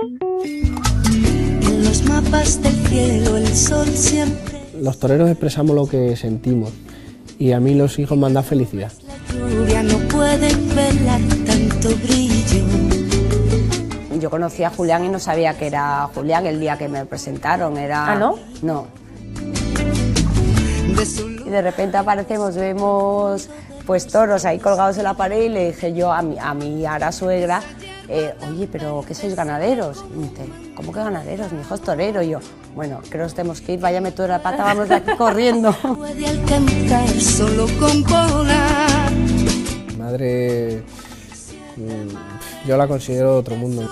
En los mapas del cielo el sol siempre Los toreros expresamos lo que sentimos y a mí los hijos me han dado felicidad. la lluvia no pueden velar tanto brillo. Yo conocí a Julián y no sabía que era Julián el día que me presentaron. Era... ¿Ah, no? No. Y de repente aparecemos, vemos pues toros ahí colgados en la pared y le dije yo a mi, a mi ara suegra, eh, oye, pero ¿qué sois ganaderos? Y me dice, ¿cómo que ganaderos? Mi hijo es torero. Y yo, bueno, creo que tenemos que ir, váyame tú de la pata, vamos de aquí corriendo. Madre, mm, yo la considero de otro mundo.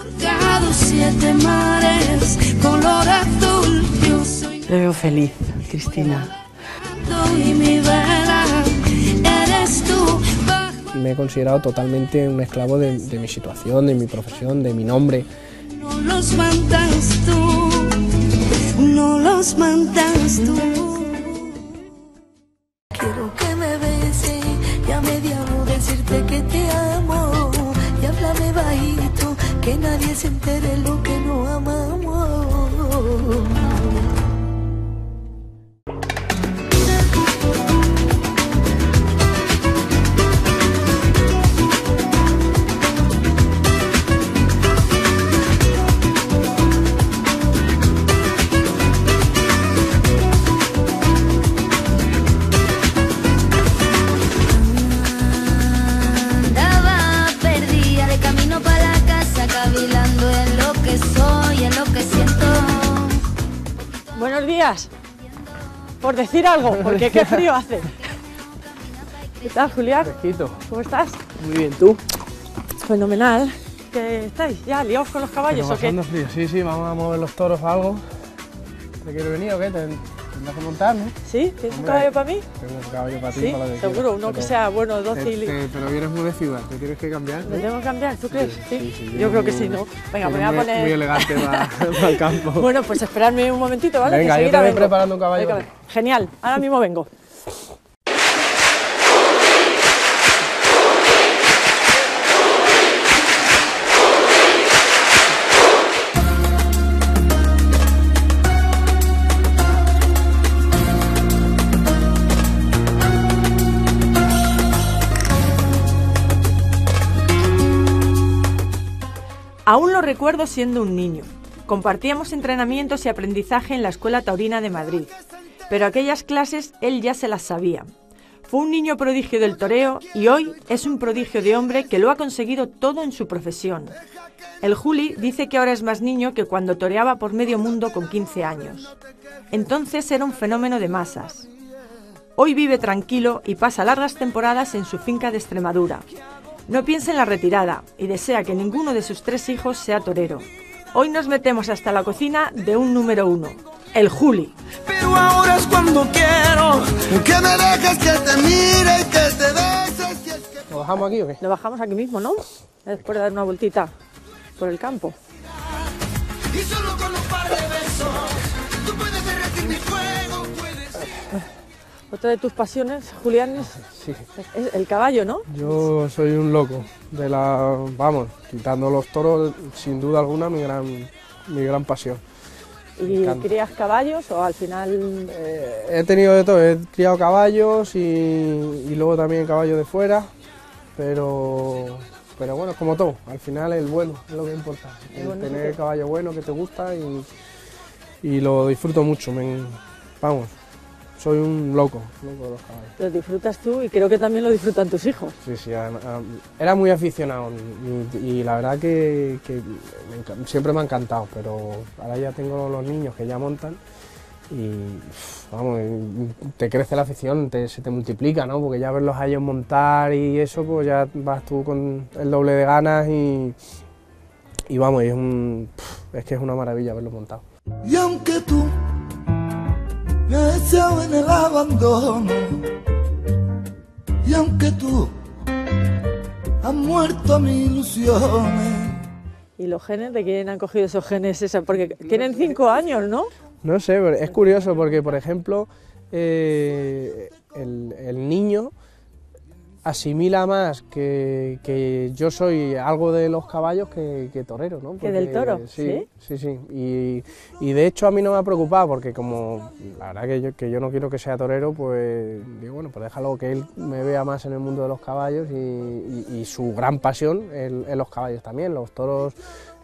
Te veo feliz, Cristina. Me he considerado totalmente un esclavo de, de mi situación, de mi profesión, de mi nombre. no los mandas tú, no los mandas tú. Quiero que me beses y a media decirte que te amo. Y háblame bajito, que nadie se entere lo que decir algo, porque qué frío hace. ¿Qué tal, Julián? Fresquito. ¿Cómo estás? Muy bien, ¿tú? Fenomenal. ¿Qué estáis? ¿Ya liados con los caballos o qué? frío. Sí, sí, vamos a mover los toros o algo. ¿Te quieres venir o qué? ¿Te tendrás que montar, no? ¿Sí? ¿Tienes un caballo para mí? Tengo un caballo para ti, Sí, para que seguro, uno que sea bueno, te- dócil. y- te- pero vienes muy de ciudad, te tienes que cambiar. ¿Me ¿no? tengo que cambiar? ¿Tú crees? Sí. sí, sí, Yo yo creo que sí, ¿no? Venga, me voy a poner... Muy elegante para el campo. Bueno, pues esperadme un momentito, ¿vale? Venga, Que yo te voy vengo. preparando un caballo. Venga, Genial, ahora mismo vengo. Aún lo recuerdo siendo un niño. Compartíamos entrenamientos y aprendizaje en la Escuela Taurina de Madrid, pero aquellas clases él ya se las sabía. Fue un niño prodigio del toreo y hoy es un prodigio de hombre que lo ha conseguido todo en su profesión. El Juli dice que ahora es más niño que cuando toreaba por medio mundo con 15 años. Entonces era un fenómeno de masas. Hoy vive tranquilo y pasa largas temporadas en su finca de Extremadura. No piensa en la retirada y desea que ninguno de sus tres hijos sea torero. Hoy nos metemos hasta la cocina de un número uno, el Juli. Pero ahora es cuando quiero que me dejes que te mire y que te beses. si es que- ¿Lo bajamos aquí o qué? Lo bajamos aquí mismo, ¿no? Después de dar una vueltita por el campo. Otra de tus pasiones, Julián, es, Sí. es el caballo, ¿no? Yo soy un loco de la, vamos, quitando los toros, sin duda alguna mi gran, mi gran pasión. ¿Y crías caballos o al final Eh, he tenido de todo, he criado caballos y, y luego también caballos de fuera, pero, pero bueno, es como todo, al final el bueno es lo que importa, el bueno, tener sí. caballo bueno que te gusta y, y lo disfruto mucho, me- vamos, soy un loco, loco de los caballos. lo disfrutas tú y creo que también lo disfrutan tus hijos? Sí, sí, a- a- era muy aficionado y, y la verdad que, que me enca- siempre me ha encantado, pero ahora ya tengo los niños que ya montan y vamos, te crece la afición, te- se te multiplica, ¿no? Porque ya verlos a ellos montar y eso, pues ya vas tú con el doble de ganas y, y vamos, y es, un, pf, es que es una maravilla verlos montados. Y aunque tú me deseas en el abandono, y aunque tú has muerto mis ilusiones. ¿Y los genes? ¿De quién han cogido esos genes? Esa? Porque tienen cinco años, ¿no? No sé, pero es curioso porque, por ejemplo, eh, el, el niño asimila más que, que yo soy algo de los caballos que, que torero, ¿no? ¿Que del toro? Sí, sí, sí. Y, y de hecho a mí no me ha preocupado porque como la verdad que yo, que yo no quiero que sea torero, pues digo, bueno, pues déjalo que él me vea más en el mundo de los caballos y, y- y su gran pasión en, los caballos también. Los toros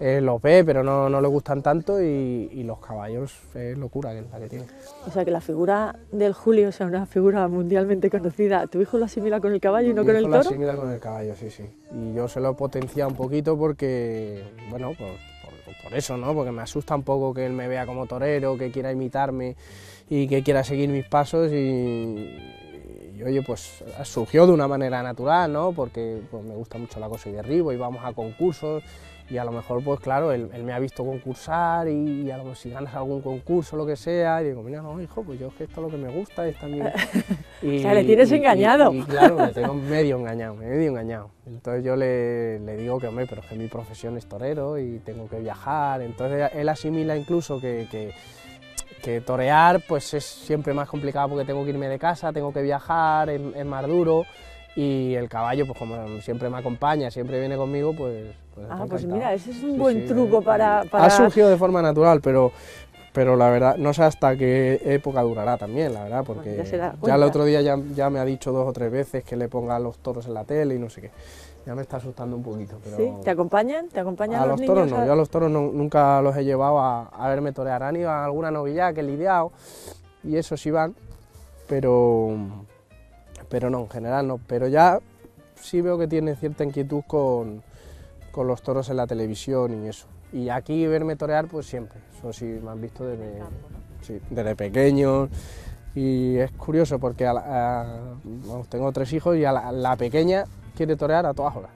eh, los ve, pero no, no le gustan tanto y, los caballos es locura que la que tiene. O sea que la figura del Julio es una figura mundialmente conocida. ¿Tu hijo lo asimila con el caballo con el asimila con el caballo, sí, sí. Y yo se lo he potenciado un poquito porque, bueno, por, por- por eso, ¿no? Porque me asusta un poco que él me vea como torero, que quiera imitarme y que quiera seguir mis pasos y, y, oye, pues surgió de una manera natural, ¿no? Porque pues, me gusta mucho la cosa y derribo y vamos a concursos y a lo mejor, pues claro, él, él me ha visto concursar y, a lo mejor si ganas algún concurso, lo que sea, y digo, mira, no, hijo, pues yo es que esto es lo que me gusta, es también... Y, O sea, le tienes engañado. Y, y claro, le tengo medio engañado, medio engañado. Entonces yo le, le digo que, hombre, pero es que mi profesión es torero y tengo que viajar. Entonces él asimila incluso que, que, que torear pues es siempre más complicado porque tengo que irme de casa, tengo que viajar, es, es más duro. Y el caballo, pues como siempre me acompaña, siempre viene conmigo, pues... pues Ah, pues mira, ese es un Sí, buen sí, truco eh, para, para- Ha surgido de forma natural, pero, pero la verdad, no sé hasta qué época durará también, la verdad, porque ya se da ya cuenta. el otro día ya, ya me ha dicho dos o tres veces que le ponga los toros en la tele y no sé qué. Ya me está asustando un poquito, pero... ¿Sí? ¿Te acompañan? ¿Te acompañan A los, los toros niños no, a- yo a los toros no- nunca los he llevado a, a verme torear. Han ido a alguna novillada que he lidiado y eso sí van, pero, pero no, en general no. Pero ya sí veo que tiene cierta inquietud con, con los toros en la televisión y eso. Y aquí verme torear, pues siempre. Eso sí, me han visto desde, sí, desde pequeño. Y es curioso porque a la- a- tengo tres hijos y a la, la pequeña quiere torear a todas horas.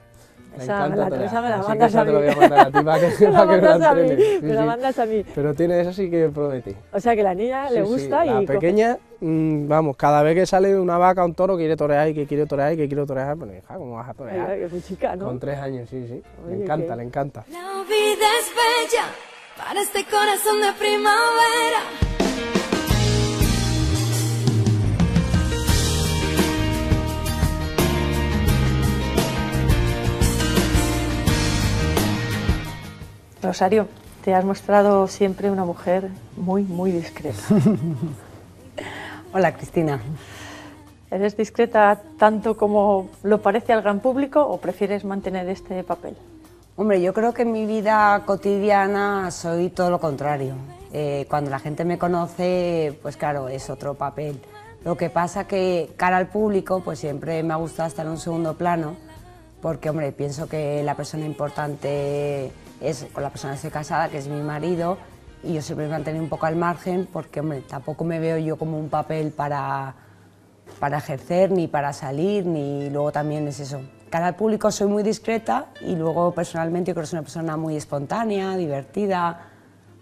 Le Esa encanta me la- esa me la mandas esa a te lo mí. voy a mandar a ti para que, Me la que mandas a mí. Sí, me la mandas a mí. Pero tiene eso sí que prometí. O sea que la niña le gusta La y... coge- pequeña, mm, vamos, cada vez que sale una vaca, un toro, quiere torear y que quiere torear y que quiere torear. Bueno, hija, ¿cómo vas a torear? ay, que chica, ¿no? Con tres años, sí, sí. Oye, le encanta, qué- le encanta. La vida es bella para este corazón de primavera. Rosario, te has mostrado siempre una mujer muy, muy discreta. Hola Cristina. ¿Eres discreta tanto como lo parece al gran público o prefieres mantener este papel? Hombre, yo creo que en mi vida cotidiana soy todo lo contrario. Eh, cuando la gente me conoce, pues claro, es otro papel. Lo que pasa que cara al público, pues siempre me ha gustado estar en un segundo plano, porque hombre, pienso que la persona importante es con la persona que estoy casada, que es mi marido, y yo siempre me mantenido un poco al margen, porque tampoco me veo yo como un papel para para ejercer, ni para salir, ni luego también es eso. Cara al público soy muy discreta y luego personalmente yo creo que soy una persona muy espontánea, divertida,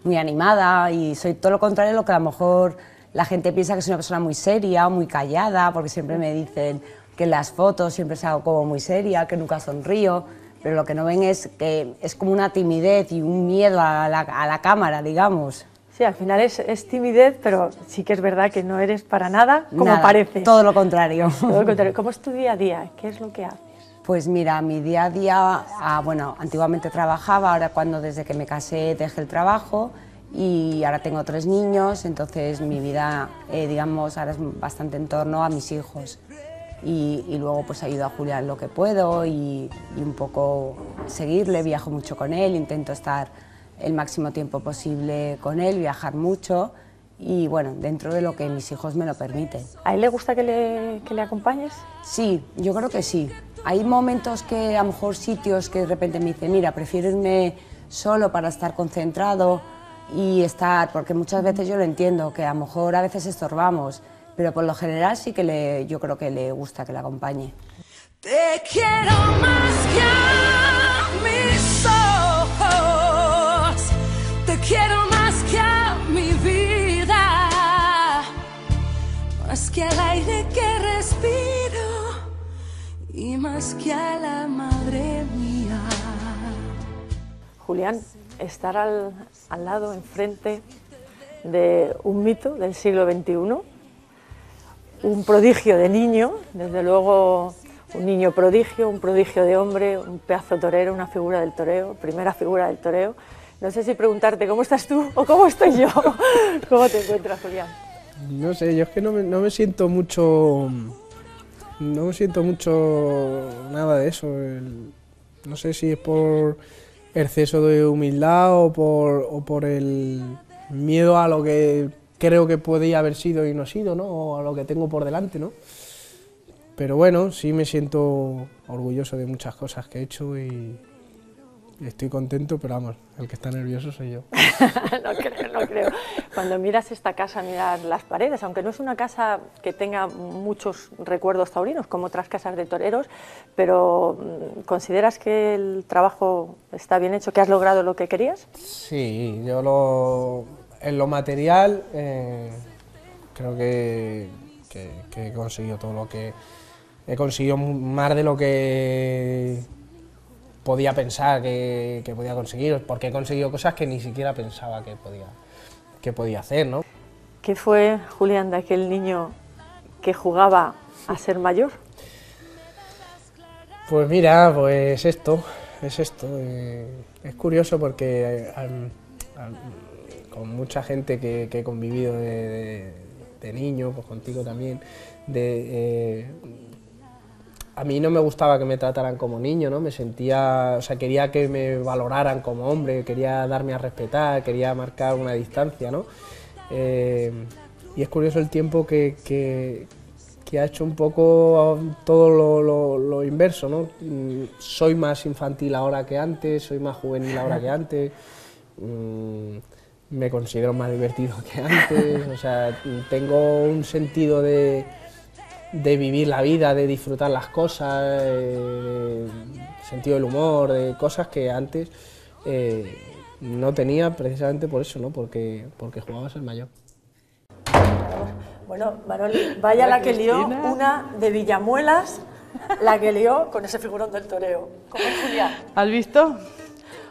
muy animada y soy todo lo contrario a lo que a lo mejor la gente piensa que soy una persona muy seria muy callada, porque siempre me dicen que en las fotos siempre salgo como muy seria, que nunca sonrío, pero lo que no ven es que es como una timidez y un miedo a la, a la cámara, digamos. Sí, al final es, es timidez, pero sí que es verdad que no eres para nada como Nada, pareces. Todo lo contrario. Todo lo contrario. ¿Cómo es tu día a día? ¿Qué es lo que haces? Pues mira, mi día a día, ah, bueno, antiguamente trabajaba, ahora cuando desde que me casé dejé el trabajo y ahora tengo tres niños, entonces mi vida, eh, digamos, ahora es bastante en torno a mis hijos. Y, y luego pues ayudo a Julián lo que puedo y, y un poco seguirle, viajo mucho con él, intento estar el máximo tiempo posible con él, viajar mucho y bueno, dentro de lo que mis hijos me lo permiten. ¿A él le gusta que le, que le acompañes? Sí, yo creo que sí. Hay momentos que a lo mejor sitios que de repente me dicen, mira, prefiero irme solo para estar concentrado y estar, porque muchas veces yo lo entiendo, que a lo mejor a veces estorbamos, pero por lo general sí que le, yo creo que le gusta que le acompañe. Te quiero más que a mis ojos, te quiero más que a mi vida, más que al aire que respiro y más que a la madre mía. Julián, estar al, al lado, enfrente de un mito del siglo XXI, un prodigio de niño, desde luego Un niño prodigio, un prodigio de hombre, un pedazo torero, una figura del toreo, primera figura del toreo. No sé si preguntarte cómo estás tú o cómo estoy yo. ¿Cómo te encuentras, Julián? No sé, yo es que no me, no me siento mucho. No me siento mucho nada de eso. no sé si es por exceso de humildad o por, o por el miedo a lo que creo que podía haber sido y no ha sido, ¿no? O a lo que tengo por delante, ¿no? Pero bueno, sí me siento orgulloso de muchas cosas que he hecho y, estoy contento, pero vamos, el que está nervioso soy yo. no creo, no creo. Cuando miras esta casa, miras las paredes, aunque no es una casa que tenga muchos recuerdos taurinos, como otras casas de toreros, pero mm, ¿consideras que el trabajo está bien hecho, que has logrado lo que querías? Sí, yo lo, en lo material eh, creo que, que- que he conseguido todo lo que he conseguido más de lo que podía pensar que, que podía conseguir, porque he conseguido cosas que ni siquiera pensaba que podía, que podía hacer, ¿no? ¿Qué fue, Julián, de aquel niño que jugaba a ser mayor? Pues mira, pues esto, es esto. eh, es curioso porque eh, al- al- con mucha gente que, he convivido de, niño, pues contigo también, de, eh, a mí no me gustaba que me trataran como niño, ¿no? Me sentía, o sea, quería que me valoraran como hombre, quería darme a respetar, quería marcar una distancia, ¿no? Eh, y es curioso el tiempo que, que- ha hecho un poco todo lo inverso, ¿no? Mm, Soy más infantil ahora que antes, soy más juvenil ahora que antes, mm, me considero más divertido que antes, o sea, tengo un sentido de, de vivir la vida, de disfrutar las cosas, eh, sentido del humor, de cosas que antes eh, no tenía precisamente por eso, ¿no? Porque, porque jugaba a ser mayor. Bueno, Manoli, vaya la que lió una de Villamuelas, la que lió con ese figurón del toreo. ¿Cómo es Julián? ¿Has visto?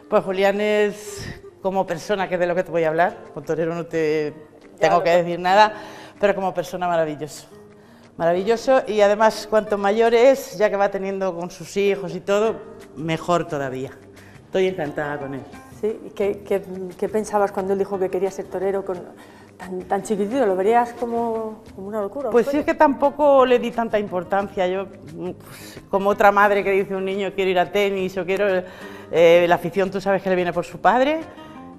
Pues Julián es como persona, que es de lo que te voy a hablar. Con Torero no te tengo que decir nada, pero como persona maravilloso. Maravilloso y además cuanto mayor es, ya que va teniendo con sus hijos y todo, mejor todavía. Estoy encantada con él. ¿Sí? ¿Y ¿Qué, qué, qué pensabas cuando él dijo que quería ser torero con, tan, tan chiquitito? ¿Lo verías como, como una locura? Pues sí, es que tampoco le di tanta importancia. Yo, pues, como otra madre que dice a un niño quiero ir a tenis o quiero... eh, la afición tú sabes que le viene por su padre.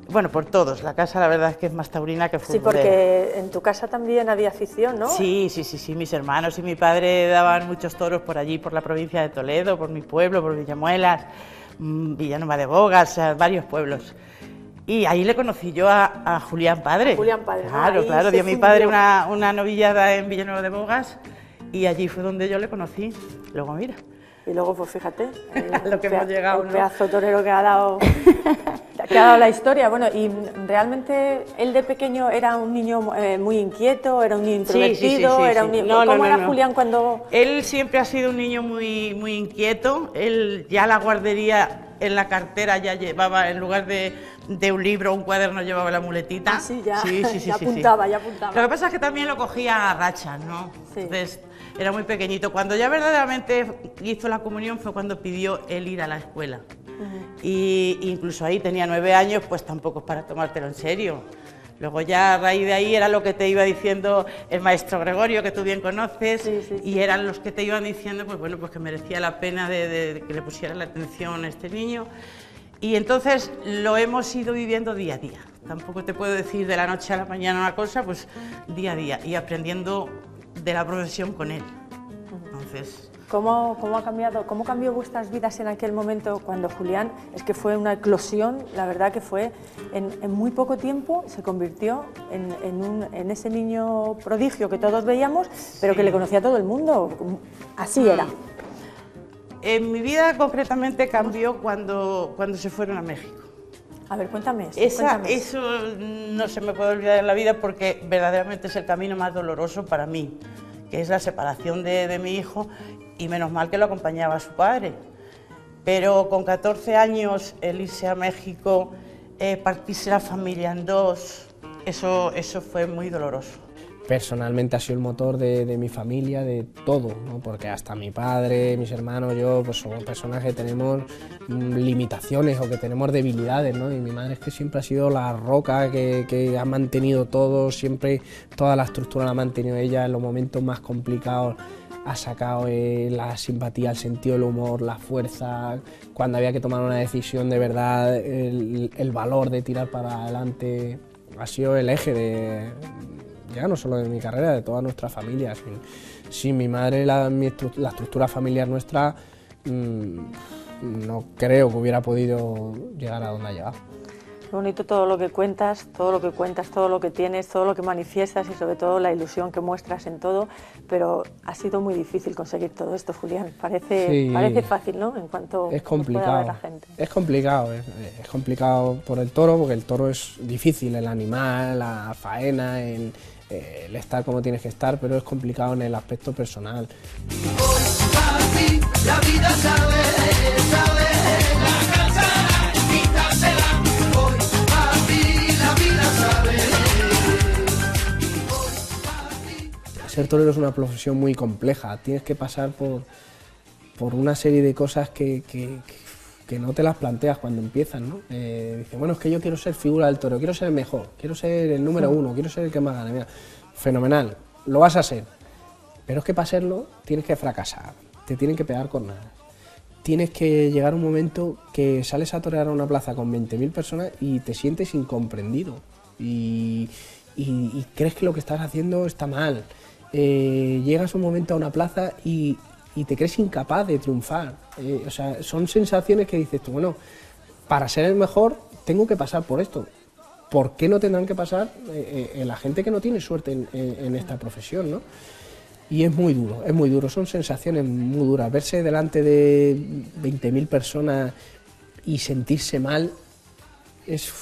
Bueno, por todos. La casa la verdad es que es más taurina que Sí, futbolera. porque en tu casa también había afición, ¿no? Sí, sí, sí, sí, mis hermanos y mi padre daban muchos toros por allí, por la provincia de Toledo, por mi pueblo, por Villamuelas, mm, Villanueva de Bogas, o sea, varios pueblos. Y ahí le conocí yo a, a Julián Padre. Julián Padre. Claro, Ahí claro, dio mi padre una, una novillada en Villanueva de Bogas y allí fue donde yo le conocí. Luego, mira, Y luego, pues fíjate, el, Lo que hemos llegado, el ¿no? pedazo torero que ha dado que ha dado la historia. Bueno, y realmente él de pequeño era un niño eh, muy inquieto, era un niño Sí, sí, sí, introvertido, sí, era un niño... No, ¿Cómo no, era no. Julián cuando...? Él siempre ha sido un niño muy, muy inquieto. Él ya la guardería en la cartera ya llevaba, en lugar de, de un libro o un cuaderno, llevaba la muletita. Ah, sí, ya- sí, sí, sí, ya sí, sí. apuntaba, ya apuntaba. Lo que pasa es que también lo cogía a rachas, ¿no? Sí. Entonces era muy pequeñito. Cuando ya verdaderamente hizo la comunión fue cuando pidió él ir a la escuela. Y incluso ahí tenía nueve años, pues tampoco es para tomártelo en serio. Luego ya a raíz de ahí era lo que te iba diciendo el maestro Gregorio, que tú bien conoces, Sí, sí, sí. y eran los que te iban diciendo, pues bueno, pues que merecía la pena de, de- de que le pusiera la atención a este niño. Y entonces lo hemos ido viviendo día a día. Tampoco te puedo decir de la noche a la mañana una cosa, pues día a día y aprendiendo de la profesión con él. Entonces, ¿Cómo, cómo ha cambiado, cómo cambió vuestras vidas en aquel momento cuando Julián, es que fue una eclosión, la verdad que fue, en, en muy poco tiempo se convirtió en, en un- en ese niño prodigio que todos veíamos, pero que le conocía a todo el mundo, así era. en mi vida concretamente cambió cuando, cuando se fueron a México. A ver, cuéntame eso. Esa, cuéntame. eso no se me puede olvidar en la vida porque verdaderamente es el camino más doloroso para mí, que es la separación de, de mi hijo y menos mal que lo acompañaba a su padre. Pero con 14 años el irse a México, eh, partirse la familia en dos, eso, eso fue muy doloroso. Personalmente ha sido el motor de, mi familia, de todo, ¿no? porque hasta mi padre, mis hermanos, yo, pues somos personas que tenemos mm, limitaciones o que tenemos debilidades, ¿no? y mi madre es que siempre ha sido la roca que, que ha mantenido todo, siempre toda la estructura la ha mantenido ella en los momentos más complicados ha sacado eh, la simpatía, el sentido del humor, la fuerza, cuando había que tomar una decisión de verdad, el, el valor de tirar para adelante, ha sido el eje de, ya no solo de mi carrera, de toda nuestra familia. Sin, sin mi madre, la, mi estru- la estructura familiar nuestra, mm, no creo que hubiera podido llegar a donde ha llegado. Qué bonito todo lo que cuentas, todo lo que cuentas, todo lo que tienes, todo lo que manifiestas y sobre todo la ilusión que muestras en todo, pero ha sido muy difícil conseguir todo esto, Julián. Parece, Sí. parece fácil, ¿no? En cuanto Es lo pueda complicado. la gente. Es complicado, es, es complicado por el toro, porque el toro es difícil, el animal, la faena, el, el estar como tienes que estar, pero es complicado en el aspecto personal. Ser torero es una profesión muy compleja, tienes que pasar por, por una serie de cosas que no te las planteas cuando empiezas, ¿no? Eh, dices, bueno, es que yo quiero ser figura del toro, quiero ser el mejor, quiero ser el número uno, quiero ser el que más gane. Mira, fenomenal, lo vas a ser. Pero es que para serlo tienes que fracasar, te tienen que pegar con nada. Tienes que llegar a un momento que sales a torear a una plaza con 20.000 personas y te sientes incomprendido. Y, y- y crees que lo que estás haciendo está mal. Eh, llegas un momento a una plaza y, y te crees incapaz de triunfar. Eh, o sea, son sensaciones que dices tú, bueno, para ser el mejor tengo que pasar por esto. ¿Por qué no tendrán que pasar eh, eh, la gente que no tiene suerte en, esta profesión, no? Y es muy duro, es muy duro, son sensaciones muy duras. Verse delante de 20.000 personas y sentirse mal es...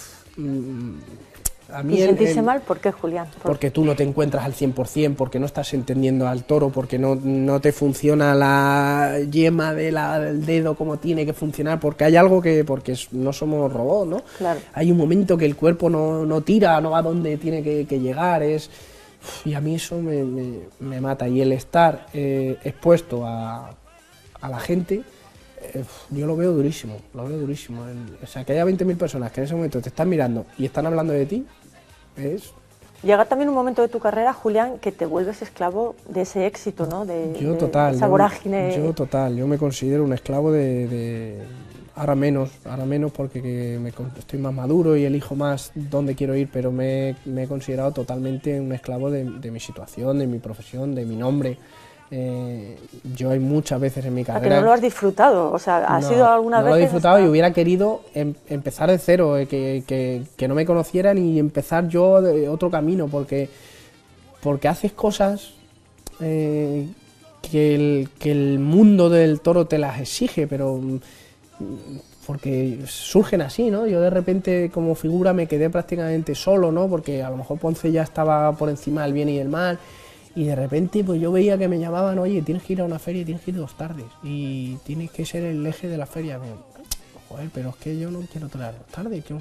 a mí ¿Y el- sentirse el- mal? ¿Por qué, Julián? ¿Por- porque tú no te encuentras al 100%, porque no estás entendiendo al toro, porque no, no te funciona la yema de la- del dedo como tiene que funcionar, porque hay algo que, porque no somos robots, ¿no? Claro. Hay un momento que el cuerpo no, no tira, no va donde tiene que, que llegar, es... Y a mí eso me, me- me mata. Y el estar eh, expuesto a, a la gente, eh, yo lo veo durísimo, lo veo durísimo. El- o sea, que haya 20.000 personas que en ese momento te están mirando y están hablando de ti, es Llega también un momento de tu carrera, Julián, que te vuelves esclavo de ese éxito, ¿no? De, Yo de total, esa yo, vorágine. yo total, yo me considero un esclavo de, de- ahora menos, ahora menos porque que me estoy más maduro y elijo más dónde quiero ir, pero me, me he considerado totalmente un esclavo de, de mi situación, de mi profesión, de mi nombre. Eh, yo hay muchas veces en mi carrera que no lo has disfrutado, o sea, ¿has no, sido alguna no vez? lo he disfrutado y hubiera querido em- empezar de cero, eh, que, que- que no me conocieran y empezar yo de otro camino, porque, porque haces cosas eh, que, el, que el mundo del toro te las exige, pero mm, porque surgen así, ¿no? Yo de repente como figura me quedé prácticamente solo, ¿no? Porque a lo mejor Ponce ya estaba por encima del bien y el mal. Y de repente pues yo veía que me llamaban, oye, tienes que ir a una feria y tienes que ir dos tardes. Y tienes que ser el eje de la feria. Joder, pero es que yo no quiero torear dos tardes. yo-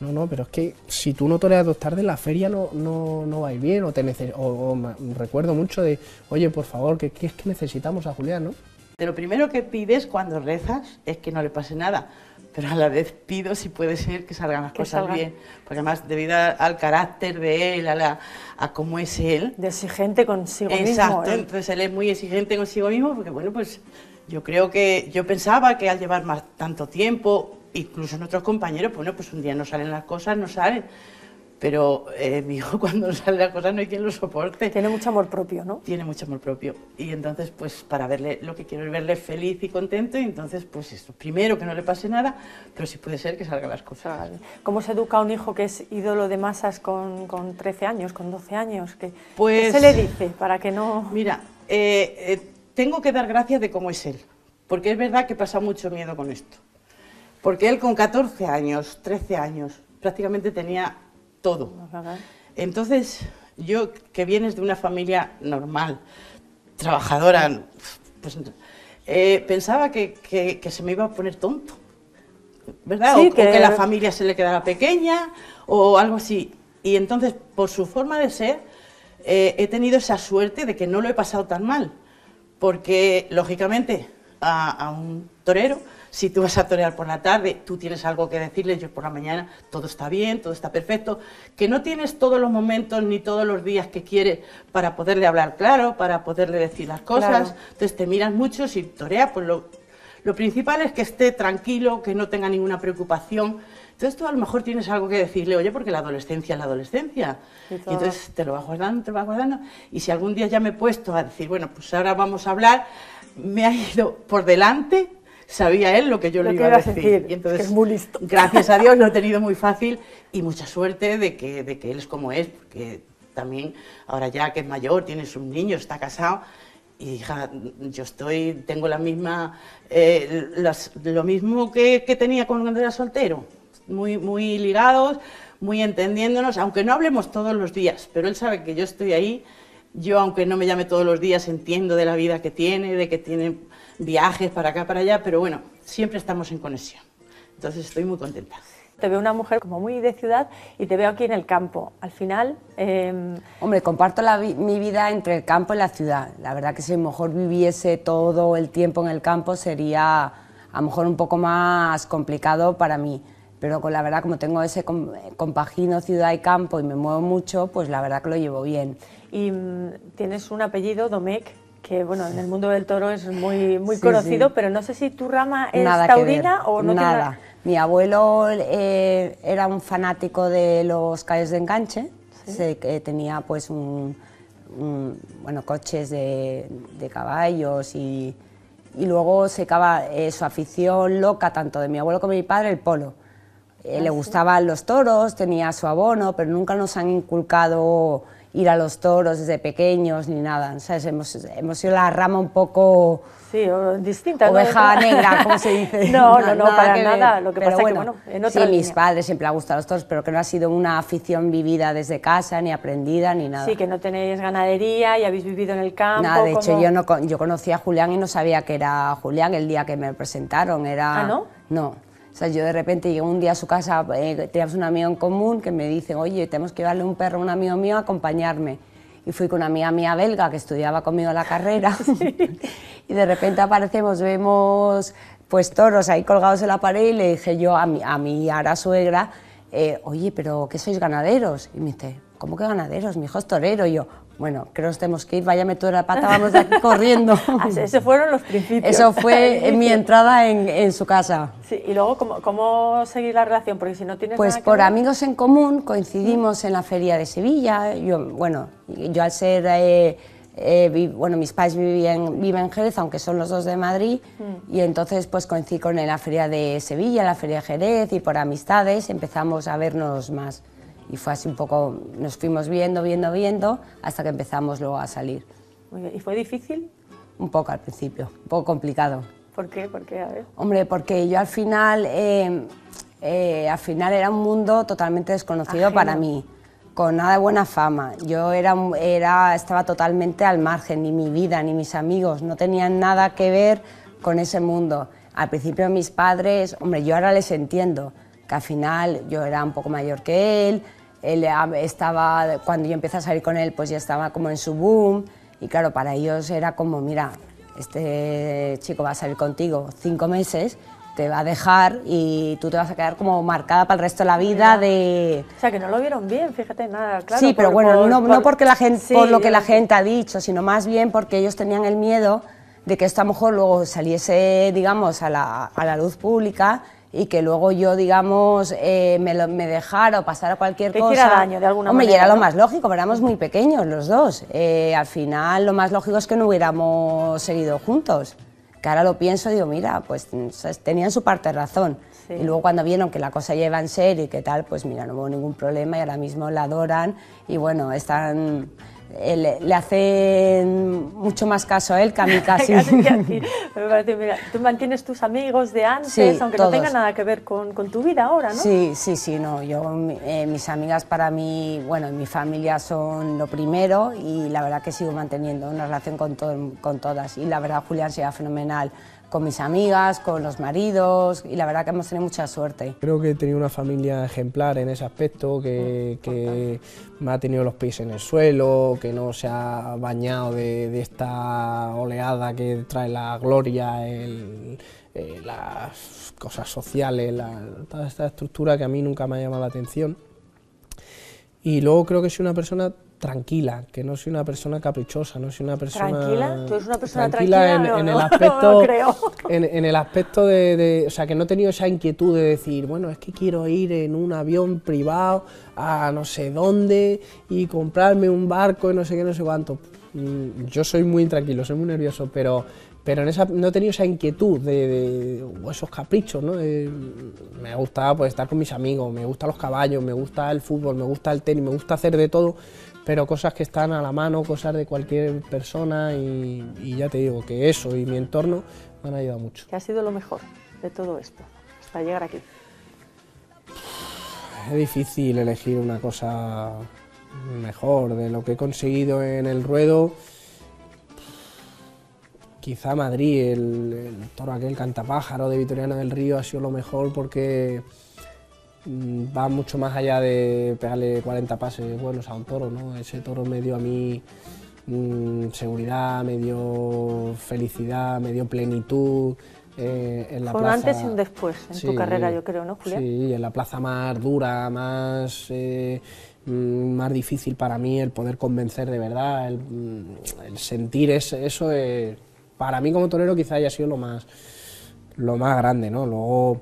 no, no, pero es que si tú no toreas dos tardes, la feria no, no, no va a ir bien. O, te nece- o, recuerdo mucho de, oye, por favor, que, que es que necesitamos a Julián, ¿no? De lo primero que pides cuando rezas es que no le pase nada, pero a la vez pido si puede ser que salgan las Que cosas salgan. bien, porque además debido a- al carácter de él, a, la, a cómo es él, De exigente consigo exacto, mismo. ¿eh? entonces él es muy exigente consigo mismo, porque bueno, pues yo creo que, yo pensaba que al llevar más tanto tiempo, incluso nuestros compañeros, bueno, pues un día no salen las cosas, no salen, pero eh, mi hijo cuando no salen las cosas no hay quien lo soporte Tiene mucho amor propio, ¿no? tiene mucho amor propio y entonces pues para verle lo que quiero es verle feliz y contento y entonces pues esto primero que no le pase nada pero si puede ser que salgan las cosas ¿Cómo se educa a un hijo que es ídolo de masas con, con 13 años, con 12 años? ¿Qué, Pues- ¿Qué se le dice para que no...? mira eh, eh, tengo que dar gracias de cómo es él porque es verdad que pasa mucho miedo con esto porque él con 14 años 13 años prácticamente tenía todo Entonces, yo que vienes de una familia normal, trabajadora, pues eh, pensaba que, que- que se me iba a poner tonto, ¿verdad? Sí, o, o que... que- la familia se le quedara pequeña o algo así. Y entonces, por su forma de ser, eh, he tenido esa suerte de que no lo he pasado tan mal, porque lógicamente a, a un torero, si tú vas a torear por la tarde, tú tienes algo que decirle, yo por la mañana todo está bien, todo está perfecto, que no tienes todos los momentos ni todos los días que quieres para poderle hablar claro, para poderle decir las cosas, Claro. entonces te miras mucho, si torea, pues lo, lo principal es que esté tranquilo, que no tenga ninguna preocupación. Entonces tú a lo mejor tienes algo que decirle, oye, porque la adolescencia es la adolescencia. Y entonces te lo vas guardando, te lo vas guardando. Y si algún día ya me he puesto a decir, bueno, pues ahora vamos a hablar, me ha ido por delante, sabía él lo que yo Lo le iba a decir. decir, Y entonces, es muy listo. gracias a Dios lo he tenido muy fácil y mucha suerte de que, de que él es como es, porque también ahora ya que es mayor, tiene sus niños, está casado. Y hija, yo estoy, tengo la misma, eh, las- lo mismo que, que tenía cuando era soltero, muy, muy ligados, muy entendiéndonos, aunque no hablemos todos los días, pero él sabe que yo estoy ahí, yo aunque no me llame todos los días entiendo de la vida que tiene, de que tiene viajes para acá, para allá, pero bueno, siempre estamos en conexión. Entonces estoy muy contenta. Te veo una mujer como muy de ciudad y te veo aquí en el campo. Al final, eh, Hombre, comparto la vi- mi vida entre el campo y la ciudad. La verdad que si a lo mejor viviese todo el tiempo en el campo sería a lo mejor un poco más complicado para mí. Pero con la verdad, como tengo ese com- compagino ciudad y campo y me muevo mucho, pues la verdad que lo llevo bien. y mm, tienes un apellido, Domecq, que bueno, en el mundo del toro es muy, muy Sí, conocido, sí. pero no sé si tu rama es Nada taurina o no tiene nada. nada- Mi abuelo eh, era un fanático de los calles de enganche, se- que tenía pues un, un- bueno, coches de, de caballos y, y luego se acaba eh, su afición loca tanto de mi abuelo como de mi padre el polo. Eh, le gustaban los toros, tenía su abono, pero nunca nos han inculcado ir a los toros desde pequeños ni nada. ¿sabes? Hemos, hemos sido la rama un poco Sí, distinta. ¿no? oveja negra, como se dice. No, no, no, Nada para ver. nada. Lo que Pero pasa bueno, que, bueno, en otra sí, mis línea. padres siempre han gustado los toros, pero que no ha sido una afición vivida desde casa, ni aprendida, ni nada. Sí, que no tenéis ganadería y habéis vivido en el campo. Nada, de hecho como- yo, no, yo conocí a Julián y no sabía que era Julián el día que me presentaron. Era, ¿Ah, no? No. O sea, yo de repente llegué un día a su casa, eh, teníamos un amigo en común que me dice, oye, tenemos que darle un perro a un amigo mío a acompañarme. Y fui con una amiga mía belga que estudiaba conmigo la carrera y de repente aparecemos, vemos pues toros ahí colgados en la pared y le dije yo a mi, a mi ahora suegra, eh, oye, pero ¿qué sois ganaderos? Y me dice, ¿cómo que ganaderos? Mi hijo es torero. Y yo, bueno, creo que tenemos que ir, váyame tú de la pata, vamos de aquí corriendo. Ah, Esos fueron los principios. Eso fue mi entrada en, en su casa. Sí, y luego, ¿cómo, ¿cómo seguir la relación? Porque si no tienes Pues nada que por ver- amigos en común coincidimos en la feria de Sevilla. Yo, bueno, yo al ser, eh, eh, vi- bueno, mis padres vivían, viven en Jerez, aunque son los dos de Madrid, y entonces pues coincidí con en la feria de Sevilla, la feria de Jerez, y por amistades empezamos a vernos más. Y fue así un poco, nos fuimos viendo, viendo, viendo, hasta que empezamos luego a salir. Muy bien. ¿Y fue difícil? Un poco al principio, un poco complicado. ¿Por qué? Porque, a ver. Hombre, porque yo al final, eh, eh, al final era un mundo totalmente desconocido Ajeno. para mí, con nada de buena fama. Yo era, era, estaba totalmente al margen, ni mi vida, ni mis amigos, no tenían nada que ver con ese mundo. Al principio mis padres, hombre, yo ahora les entiendo, que al final yo era un poco mayor que él, él estaba, cuando yo empecé a salir con él, pues ya estaba como en su boom, y claro, para ellos era como, mira, este chico va a salir contigo cinco meses, te va a dejar y tú te vas a quedar como marcada para el resto de la vida de... O sea, que no lo vieron bien, fíjate, nada, claro. sí, pero por- bueno, por- no, por- no porque la gente, Sí, por lo que la gente ha dicho, sino más bien porque ellos tenían el miedo de que esto a lo mejor luego saliese, digamos, a la, a la luz pública y que luego yo, digamos, eh, me, lo- me dejara o pasara cualquier Te cosa. daño de alguna Hombre, y manera, era lo más lógico, pero éramos muy pequeños los dos. Eh, al final, lo más lógico es que no hubiéramos seguido juntos. Que ahora lo pienso y digo, mira, pues tenían su parte de razón. Sí. Y luego cuando vieron que la cosa iba en serio y que tal, pues mira, no hubo ningún problema y ahora mismo la adoran y bueno, están, le, le hacen mucho más caso a él que a mí casi. Tú mantienes tus amigos de antes, Sí, aunque todos. no tenga nada que ver con, con tu vida ahora, ¿no? Sí, sí, sí, no. Yo, eh, mis amigas para mí, bueno, mi familia son lo primero y la verdad que sigo manteniendo una relación con, todo- con todas. Y la verdad, Julián sea fenomenal con mis amigas, con los maridos y la verdad que hemos tenido mucha suerte. Creo que he tenido una familia ejemplar en ese aspecto, que, me ha tenido los pies en el suelo, que no se ha bañado de, esta oleada que trae la gloria, eh, las cosas sociales, la- toda esta estructura que a mí nunca me ha llamado la atención. Y luego creo que soy una persona tranquila, que no soy una persona caprichosa, no soy una persona... ¿Tranquila? ¿Tú eres una persona tranquila? en, No, en no, el no aspecto... lo creo. En, en el aspecto de, de- O sea, que no he tenido esa inquietud de decir, bueno, es que quiero ir en un avión privado a no sé dónde y comprarme un barco y no sé qué, no sé cuánto. Mm, Yo soy muy intranquilo, soy muy nervioso, pero, pero en esa, no he tenido esa inquietud de, de- o esos caprichos, ¿no? De- me gusta pues, estar con mis amigos, me gustan los caballos, me gusta el fútbol, me gusta el tenis, me gusta hacer de todo, pero cosas que están a la mano, cosas de cualquier persona y, y ya te digo que eso y mi entorno me han ayudado mucho. ¿Qué ha sido lo mejor de todo esto hasta llegar aquí? Es difícil elegir una cosa mejor de lo que he conseguido en el ruedo. Quizá Madrid, el, el toro aquel cantapájaro de Vitoriano del Río ha sido lo mejor porque va mucho más allá de pegarle 40 pases buenos a un toro, ¿no? Ese toro me dio a mí mm, seguridad, me dio felicidad, me dio plenitud. eh, en la Fue un antes y un después en tu carrera, yo creo, ¿no, Julián? Sí, en la plaza más dura, más, eh, mm, más difícil para mí el poder convencer de verdad, el, mm, el sentir ese- eso, eh, para mí como torero quizá haya sido lo más, lo más grande, ¿no? Luego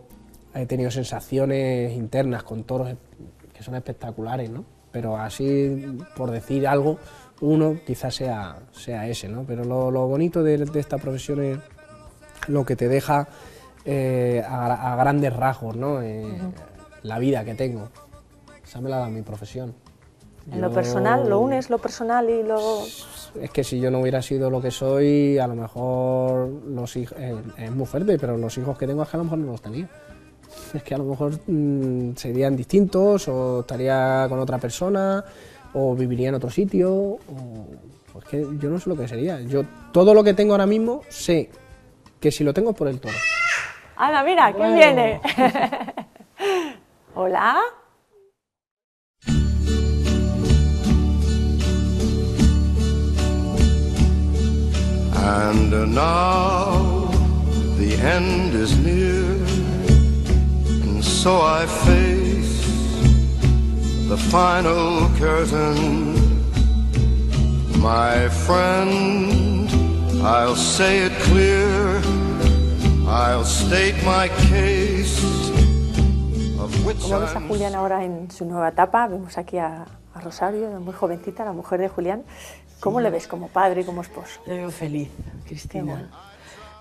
he tenido sensaciones internas con toros que son espectaculares, ¿no? Pero así, por decir algo, uno quizás sea, sea ese, ¿no? Pero lo, lo bonito de, de esta profesión es lo que te deja eh, a, a grandes rasgos, ¿no? Eh, La vida que tengo. Esa me la da mi profesión. En lo Yo- personal, lo unes lo personal y lo... Es que si yo no hubiera sido lo que soy, a lo mejor los hijos... es muy fuerte, pero los hijos que tengo es que a lo mejor no los tenía. Es que a lo mejor mm, serían distintos, o estaría con otra persona, o viviría en otro sitio, o... Pues que yo no sé lo que sería. Yo todo lo que tengo ahora mismo sé que si lo tengo es por el toro. Ana, mira, ¿quién Bueno. viene? Hola. And now the end is near, so I face the final curtain. My friend, I'll say it clear, I'll state my case, of which Como ves a Julián ahora en su nueva etapa, vemos aquí a, a Rosario, muy jovencita, la mujer de Julián. ¿Cómo le ves como padre y como esposo? Le veo feliz, Cristina. bueno.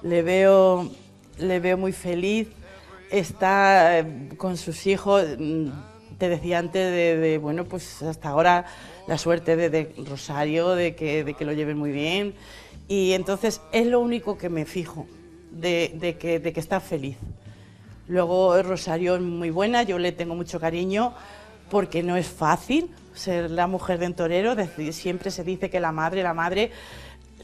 Le veo, le veo muy feliz. Está eh, con sus hijos. mm, Te decía antes de, de, bueno, pues hasta ahora la suerte de, de Rosario, de que, de que lo lleven muy bien. Y entonces es lo único que me fijo, de, que, de que está feliz. Luego Rosario es muy buena, yo le tengo mucho cariño porque no es fácil ser la mujer de un torero. siempre se dice que la madre, la madre,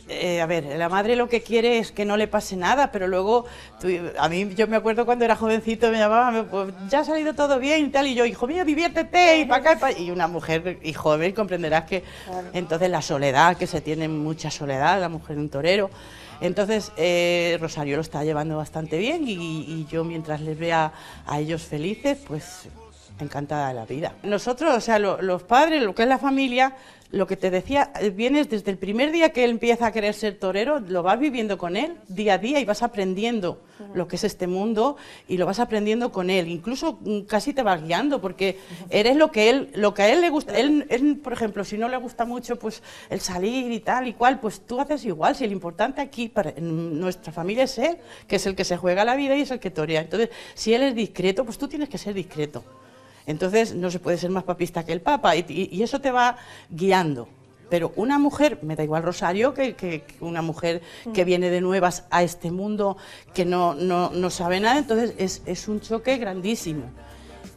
eh, a ver, la madre lo que quiere es que no le pase nada, pero luego, tú- a mí yo me acuerdo cuando era jovencito, me llamaban, pues, ya ha salido todo bien y tal, y yo, hijo mío, diviértete, y para acá, y, pa-". y una mujer y joven comprenderás que entonces la soledad, que se tiene mucha soledad, la mujer de un torero. Entonces, eh, Rosario lo está llevando bastante bien y, y yo mientras les vea a ellos felices, pues encantada de la vida. Nosotros, o sea, lo- los padres, lo que es la familia, lo que te decía, vienes desde el primer día que él empieza a querer ser torero, lo vas viviendo con él día a día y vas aprendiendo lo que es este mundo y lo vas aprendiendo con él. Incluso mm, casi te vas guiando porque eres lo que él, lo que a él le gusta. Él, él, por ejemplo, si no le gusta mucho, pues el salir y tal y cual, pues tú haces igual. Si el importante aquí para en nuestra familia es él, que es el que se juega la vida y es el que torea. Entonces, si él es discreto, pues tú tienes que ser discreto. Entonces no se puede ser más papista que el Papa y, y- y eso te va guiando. Pero una mujer, me da igual Rosario, que, que- que una mujer que viene de nuevas a este mundo, que no, no, no sabe nada, entonces es, es un choque grandísimo.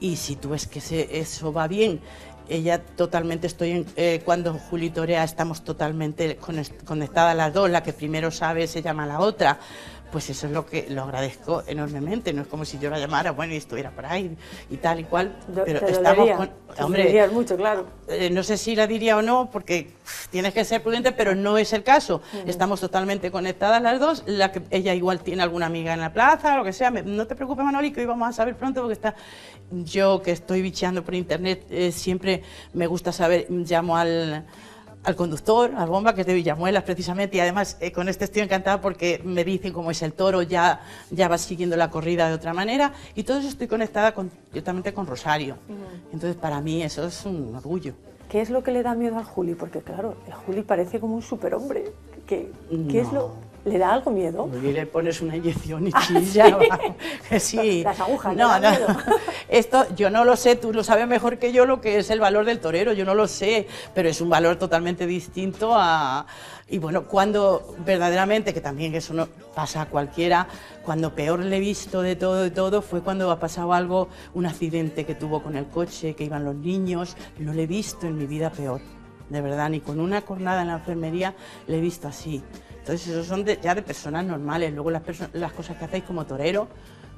Y si tú ves que se- eso va bien, ella totalmente estoy en- eh, cuando Juli torea estamos totalmente conect- conectadas las dos, la que primero sabe se llama la otra, pues eso es lo que lo agradezco enormemente. No es como si yo la llamara, bueno, y estuviera por ahí y tal y cual. Do- pero te estamos dolería, con. te Hombre, dolerías mucho, claro. eh, no sé si la diría o no, porque tienes que ser prudente, pero no es el caso. Estamos totalmente conectadas las dos. La que, ella igual tiene alguna amiga en la plaza, lo que sea. Me- no te preocupes, Manoli, que hoy vamos a saber pronto, porque está. Yo que estoy bicheando por internet, eh, siempre me gusta saber, llamo al al conductor, al bomba, que es de Villamuelas precisamente, y además eh, con este estoy encantada porque me dicen cómo es el toro, ya, ya va siguiendo la corrida de otra manera, y todo eso estoy conectada con, directamente con Rosario. Entonces para mí eso es un orgullo. ¿Qué es lo que le da miedo al Juli? Porque claro, el Juli parece como un superhombre. ¿Qué, qué es lo...? ¿Le da algo miedo? Y le pones una inyección y chilla. vamos, que sí. Las agujas, No, da miedo. Esto yo no lo sé, tú lo sabes mejor que yo lo que es el valor del torero, yo no lo sé, pero es un valor totalmente distinto a... Y bueno, cuando verdaderamente, que también eso no pasa a cualquiera, cuando peor le he visto de todo, de todo, fue cuando ha pasado algo, un accidente que tuvo con el coche, que iban los niños, no le he visto en mi vida peor, de verdad, ni con una cornada en la enfermería le he visto así. Entonces, esos son de- ya de personas normales. Luego, las, perso- las cosas que hacéis como torero,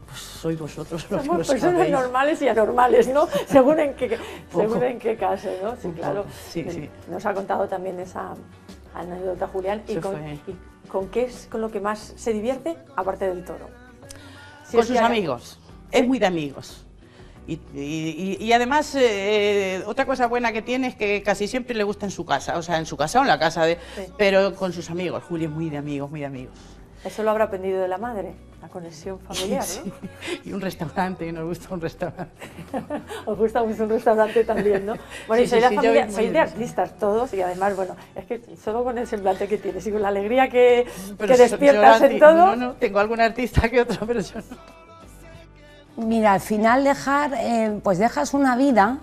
pues sois vosotros los que Somos lo personas sabéis. normales y anormales, ¿no? según en qué, según en qué caso, ¿no? Sí, claro. sí, Eh, sí. Nos ha contado también esa anécdota, Julián. ¿Y con, fue. y con qué es con lo que más se divierte, aparte del toro? Si con sus que hay- amigos. Es muy de amigos. Y, y- y- y además, eh, otra cosa buena que tiene es que casi siempre le gusta en su casa, o sea, en su casa o en la casa de... Sí. Pero con sus amigos. Julio es muy de amigos, muy de amigos. Eso lo habrá aprendido de la madre, la conexión familiar, ¿no? Y un restaurante, y nos gusta un restaurante. Os gusta mucho un restaurante también, ¿no? Bueno, y Sí, sois, sí, la sí, familia- sois de artistas todos y además, bueno, es que solo con el semblante que tienes y con la alegría que, que despiertas en todo, No, no, tengo algún artista que otro, pero yo no. Mira, al final dejar, eh, pues dejas una vida,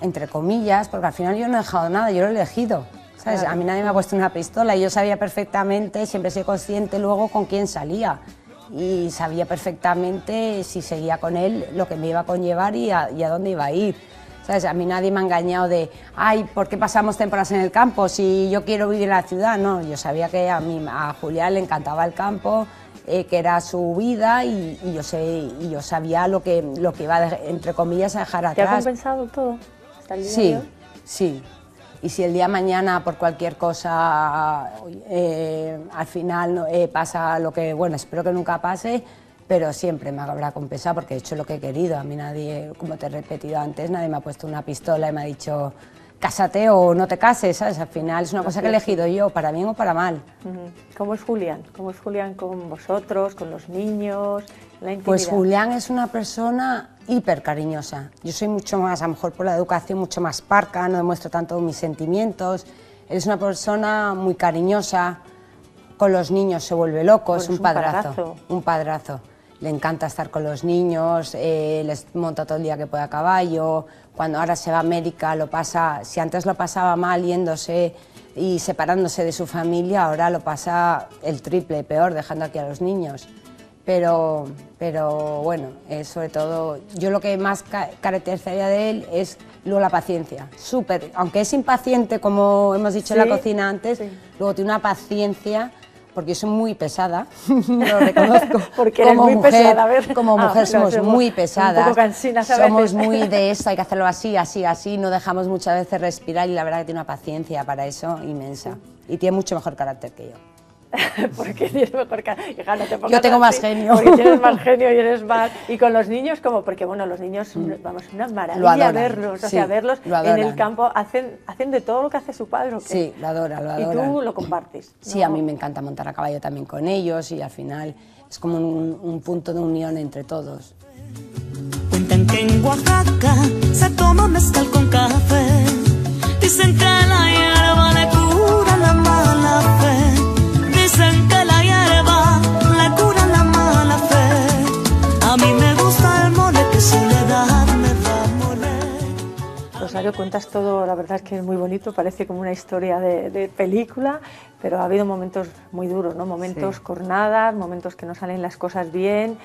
entre comillas, porque al final yo no he dejado nada, yo lo he elegido. ¿sabes? A mí nadie me ha puesto una pistola y yo sabía perfectamente, siempre soy consciente luego con quién salía. Y sabía perfectamente si seguía con él lo que me iba a conllevar y a, y a dónde iba a ir. ¿Sabes? A mí nadie me ha engañado de, ay, ¿por qué pasamos temporadas en el campo si yo quiero vivir en la ciudad? No, yo sabía que a, mí, a Julián le encantaba el campo, eh, que era su vida y, y yo, sé, y yo sabía lo que, lo que iba, de- entre comillas, a dejar ¿te ha atrás. compensado todo hasta el día Sí, de hoy? sí. Y si el día de mañana por cualquier cosa eh, al final eh, pasa lo que, bueno, espero que nunca pase, pero siempre me habrá compensado porque he hecho lo que he querido. A mí nadie, como te he repetido antes, nadie me ha puesto una pistola y me ha dicho cásate o no te cases, ¿sabes? Al final es una cosa que he elegido yo, para bien o para mal. ¿Cómo es Julián? ¿Cómo es Julián con vosotros, con los niños, la intimidad? Pues Julián es una persona hiper cariñosa. Yo soy mucho más, a lo mejor por la educación, mucho más parca, no demuestro tanto mis sentimientos. Él es una persona muy cariñosa, con los niños se vuelve loco, es un es un padrazo, padrazo. un padrazo. Le encanta estar con los niños, eh, les monta todo el día que puede a caballo. Cuando ahora se va a América, lo pasa, si antes lo pasaba mal yéndose y separándose de su familia, ahora lo pasa el triple, peor, dejando aquí a los niños pero, pero bueno, eh, sobre todo, yo lo que más ca- caracterizaría de él es luego la paciencia, súper, aunque es impaciente, como hemos dicho en la cocina antes, sí. luego tiene una paciencia, porque soy muy pesada, lo reconozco. Porque eres muy pesada, a ver. Como Ah, mujer somos muy un pesadas, poco cansinas a veces. somos muy de esto, hay que hacerlo así, así, así, no dejamos muchas veces respirar y la verdad que tiene una paciencia para eso inmensa. Y tiene mucho mejor carácter que yo. porque tienes mejor hija, no te Yo tengo más así, genio. Porque tienes más genio y eres más. Y con los niños, como porque bueno, los niños, vamos, una maravilla adoran, verlos. O sí, sea, verlos lo en el adoran. campo hacen, hacen de todo lo que hace su padre. ¿o qué? Sí, lo adora, lo Y adora. tú lo compartes. Sí, ¿no? a mí me encanta montar a caballo también con ellos y al final es como un, un punto de unión entre todos. Cuentan que en Oaxaca se toma mezcal con café. Dicen que la hierba le cura la mala fe. Dicen que la hierba le cura la mala fe. A mí me gusta el mole que soledad me va a moler. Rosario, cuentas todo, la verdad es que es muy bonito, parece como una historia de, de película, pero ha habido momentos muy duros, ¿no? Momentos Sí. cornadas, momentos que no salen las cosas bien.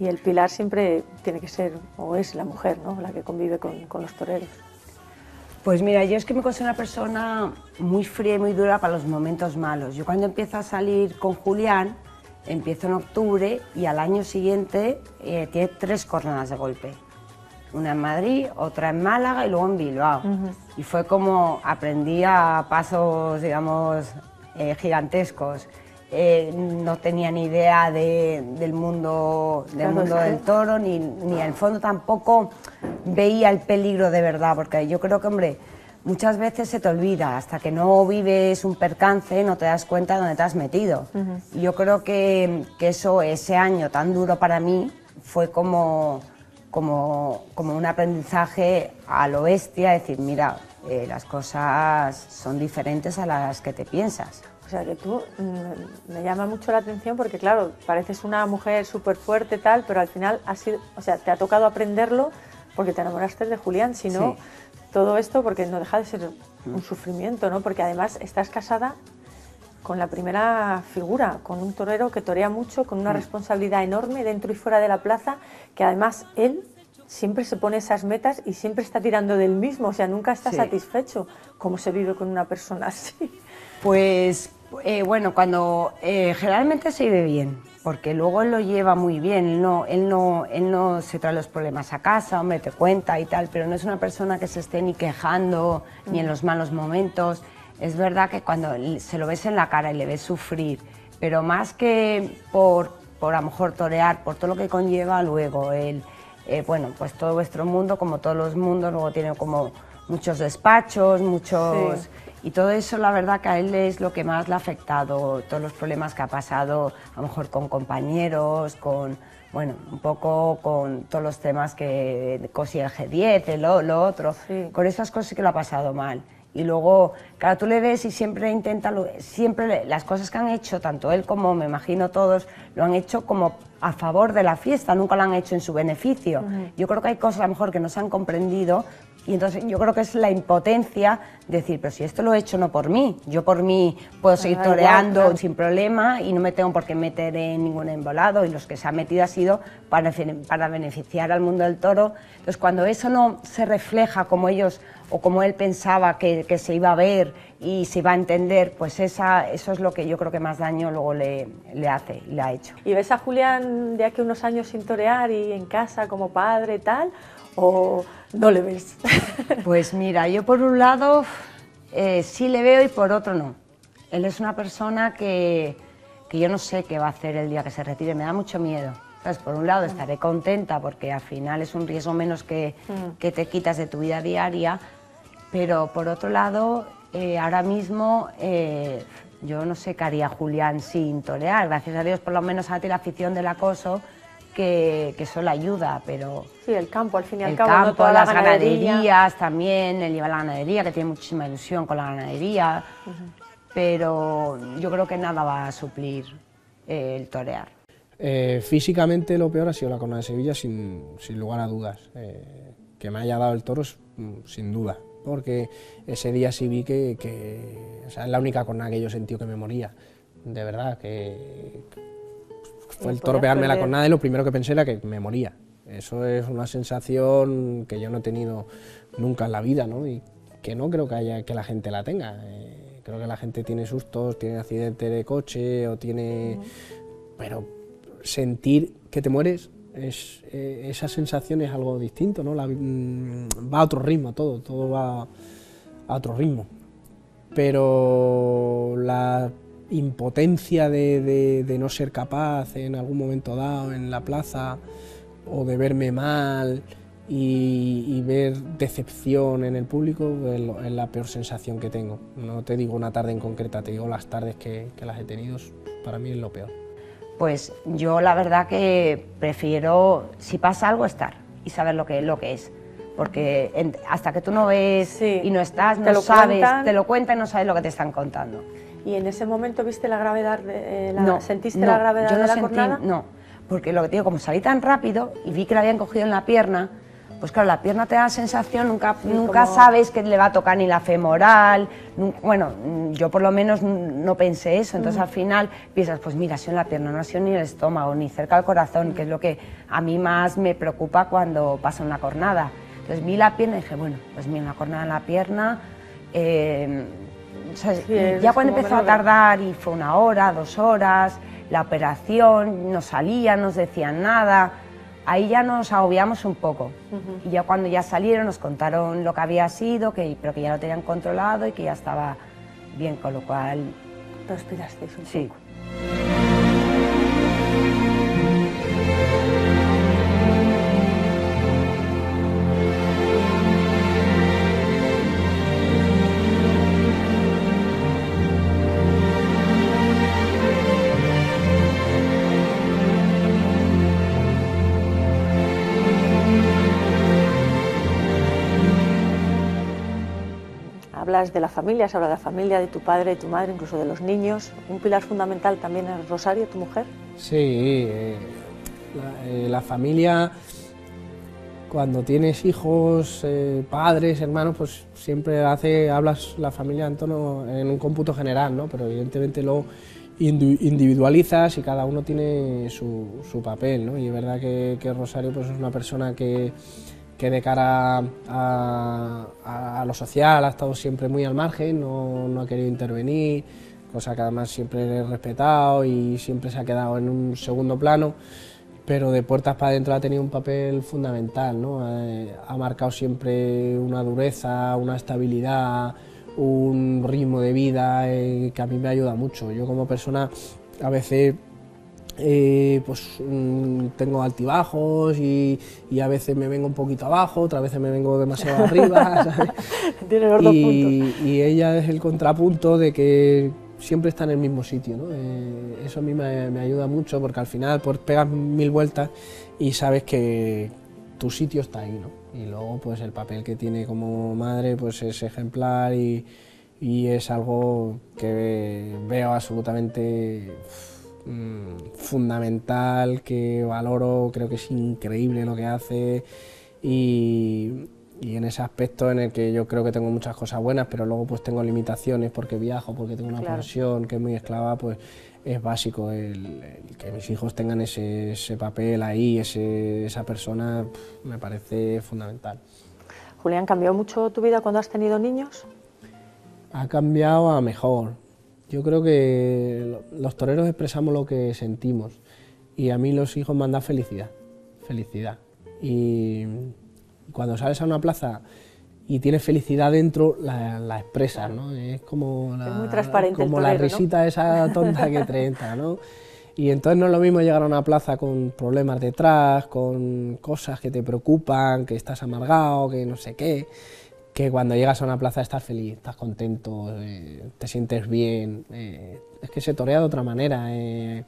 Y el pilar siempre tiene que ser, o es la mujer, ¿no? La que convive con, con los toreros. Pues mira, yo es que me considero una persona muy fría y muy dura para los momentos malos. Yo cuando empiezo a salir con Julián, empiezo en octubre y al año siguiente eh, tiene tres jornadas de golpe. Una en Madrid, otra en Málaga y luego en Bilbao. Y fue como aprendí a pasos, digamos, eh, gigantescos. Eh, no tenía ni idea de- del mundo, del, Claro, mundo es que- del toro, ni, ni al fondo tampoco veía el peligro de verdad, porque yo creo que, hombre, muchas veces se te olvida, hasta que no vives un percance no te das cuenta de dónde te has metido. Y yo creo que, que eso, ese año tan duro para mí, fue como, como, como un aprendizaje a lo bestia, decir, mira, eh, las cosas son diferentes a las que te piensas. O sea, que tú mm, me llama mucho la atención porque, claro, pareces una mujer súper fuerte tal, pero al final ha sido, o sea, te ha tocado aprenderlo porque te enamoraste de Julián, si no, Sí. todo esto porque no deja de ser un sufrimiento, ¿no? Porque además estás casada con la primera figura, con un torero que torea mucho, con una responsabilidad enorme dentro y fuera de la plaza, que además él siempre se pone esas metas y siempre está tirando del mismo, o sea, nunca está Sí. satisfecho. ¿Cómo se vive con una persona así? Pues eh, bueno, cuando eh, generalmente se vive bien, porque luego él lo lleva muy bien, él no, él, no, él no se trae los problemas a casa, hombre, te cuenta y tal, pero no es una persona que se esté ni quejando ni en los malos momentos. Es verdad que cuando se lo ves en la cara y le ves sufrir, pero más que por, por a lo mejor torear, por todo lo que conlleva luego él, eh, bueno, pues todo vuestro mundo, como todos los mundos, luego tiene como muchos despachos, muchos... Sí. Y todo eso, la verdad, que a él es lo que más le ha afectado, todos los problemas que ha pasado, a lo mejor con compañeros, con, bueno, un poco con todos los temas que cosí el G10, el lo, otro, Sí. con esas cosas que lo ha pasado mal. Y luego, claro, tú le ves y siempre intenta, siempre las cosas que han hecho, tanto él como me imagino todos, lo han hecho como a favor de la fiesta, nunca lo han hecho en su beneficio. Yo creo que hay cosas a lo mejor que no se han comprendido y entonces yo creo que es la impotencia de decir, pero si esto lo he hecho no por mí, yo por mí puedo seguir toreando claro. sin problema y no me tengo por qué meter en ningún embolado y los que se han metido ha sido para, para beneficiar al mundo del toro. Entonces cuando eso no se refleja como ellos o como él pensaba que, que se iba a ver y se iba a entender, pues esa, eso es lo que yo creo que más daño luego le, le hace y le ha hecho. ¿Y ves a Julián de aquí a unos años sin torear y en casa como padre y tal? ¿O no le ves? Pues mira, yo por un lado eh, sí le veo y por otro no. Él es una persona que, que yo no sé qué va a hacer el día que se retire, me da mucho miedo. Entonces, por un lado estaré contenta porque al final es un riesgo menos que, que te quitas de tu vida diaria, pero por otro lado, eh, ahora mismo eh, yo no sé qué haría Julián sin torear. Gracias a Dios, por lo menos a ti la afición del acoso, que, que eso le ayuda, pero Sí, el campo, al fin y al el cabo, no campo, la las ganadería. ganaderías también, él lleva la ganadería, que tiene muchísima ilusión con la ganadería, pero yo creo que nada va a suplir eh, el torear. Eh, físicamente lo peor ha sido la corona de Sevilla, sin, sin lugar a dudas. Eh, que me haya dado el toro, es, mm, sin duda, porque ese día sí vi que, que- o sea, es la única corona que yo sentí que me moría, de verdad, que fue el toro pegarme la cornada y lo primero que pensé era que me moría. Eso es una sensación que yo no he tenido nunca en la vida, ¿no? Y que no creo que haya que la gente la tenga. Eh, creo que la gente tiene sustos, tiene accidente de coche o tiene, pero sentir que te mueres es eh, esa sensación es algo distinto, ¿no? La- mm, va a otro ritmo todo, todo va a otro ritmo pero la impotencia de, de- de no ser capaz en algún momento dado en la plaza o de verme mal y, y ver decepción en el público es, lo- es la peor sensación que tengo. No te digo una tarde en concreta, te digo las tardes que, que las he tenido, para mí es lo peor. Pues yo la verdad que prefiero, si pasa algo, estar y saber lo que, lo que es. Porque en- hasta que tú no ves Sí. y no estás, Te no lo sabes, cuentan. te lo cuentan y no sabes lo que te están contando. ¿Y en ese momento viste la gravedad? De, eh, la- No, ¿Sentiste no, la gravedad yo no de la sentí- cornada? No, porque lo que te digo, como salí tan rápido y vi que la habían cogido en la pierna, pues claro, la pierna te da la sensación, nunca, nunca como- sabes que le va a tocar ni la femoral, bueno, yo por lo menos no pensé eso, entonces al final piensas, pues mira, ha sido en la pierna, no ha sido ni el estómago, ni cerca del corazón, que es lo que a mí más me preocupa cuando pasa una cornada. Entonces vi la pierna y dije, bueno, pues mira, una cornada en la pierna, eh, Sí, ya cuando empezó a tardar y fue una hora, dos horas, la operación, no salían, nos decían nada, ahí ya nos agobiamos un poco. Y ya cuando ya salieron nos contaron lo que había sido, que, pero que ya lo tenían controlado y que ya estaba bien, con lo cual Respirasteis un sí. poco. Hablas de la familia, se habla de la familia, de tu padre, de tu madre, incluso de los niños. Un pilar fundamental también es Rosario, tu mujer. Sí, eh, la, eh, la familia, cuando tienes hijos, eh, padres, hermanos, pues siempre hace, hablas la familia en, tono, en un cómputo general, ¿no? Pero evidentemente indu- individualizas y cada uno tiene su, su papel, ¿no? Y es verdad que, que Rosario pues, es una persona que, que de cara a, a- lo social ha estado siempre muy al margen, no, no ha querido intervenir, cosa que además siempre le he respetado y siempre se ha quedado en un segundo plano, pero de puertas para adentro ha tenido un papel fundamental, ¿no? Eh, ha marcado siempre una dureza, una estabilidad, un ritmo de vida eh, que a mí me ayuda mucho. Yo como persona a veces eh, pues mm, tengo altibajos y, y a veces me vengo un poquito abajo, otras veces me vengo demasiado arriba, ¿sabes? Tiene los dos puntos. y, y ella es el contrapunto de que siempre está en el mismo sitio, ¿no? Eh, eso a mí me, me ayuda mucho porque al final pues pegas mil vueltas y sabes que tu sitio está ahí, ¿no? Y luego pues el papel que tiene como madre pues es ejemplar y, y es algo que veo absolutamente mm, fundamental, que valoro, creo que es increíble lo que hace y, y en ese aspecto en el que yo creo que tengo muchas cosas buenas, pero luego pues tengo limitaciones porque viajo, porque tengo una Claro. profesión que es muy esclava, pues es básico el, el que mis hijos tengan ese, ese papel ahí, ese- esa persona, pf, me parece fundamental. Julián, ¿cambió mucho tu vida cuando has tenido niños? Ha cambiado a mejor. Yo creo que lo- los toreros expresamos lo que sentimos y a mí los hijos me han dado felicidad, felicidad. Y cuando sales a una plaza y tienes felicidad dentro, la, la expresas, ¿no? Es como la, Es muy transparente el como la torero, ¿no? risita esa tonta que te entra, ¿no? Y entonces no es lo mismo llegar a una plaza con problemas detrás, con cosas que te preocupan, que estás amargado, que no sé qué, que cuando llegas a una plaza estás feliz, estás contento, eh, te sientes bien. eh, es que se torea de otra manera. eh,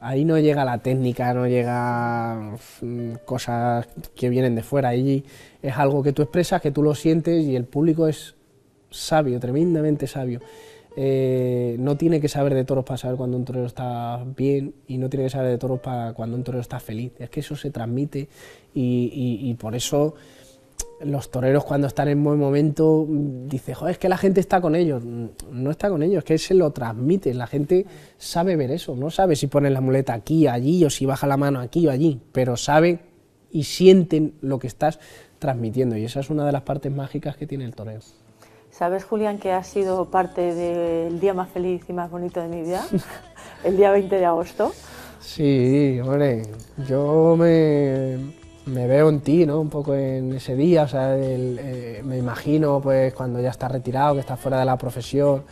ahí no llega la técnica, no llega mm, cosas que vienen de fuera. Ahí es algo que tú expresas, que tú lo sientes y el público es sabio, tremendamente sabio. No tiene que saber de toros para saber cuando un torero está bien y no tiene que saber de toros para cuando un torero está feliz. Es que eso se transmite y- y por eso los toreros cuando están en buen momento dice, joder, es que la gente está con ellos. No está con ellos, es que se lo transmite. La gente sabe ver eso, no sabe si ponen la muleta aquí, allí o si baja la mano aquí o allí, pero sabe y sienten lo que estás transmitiendo y esa es una de las partes mágicas que tiene el toreo. ¿Sabes, Julián, que ha sido parte del día más feliz y más bonito de mi vida? El día 20 de agosto. Sí, hombre, yo me, me veo en ti, ¿no? Un poco en ese día, o sea, eh, me imagino pues cuando ya estás retirado, que estás fuera de la profesión